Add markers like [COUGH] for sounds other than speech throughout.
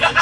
Yeah. [LAUGHS]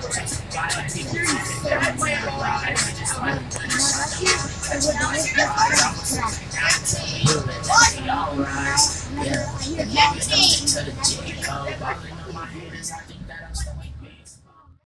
Alright, yeah. My haters, I think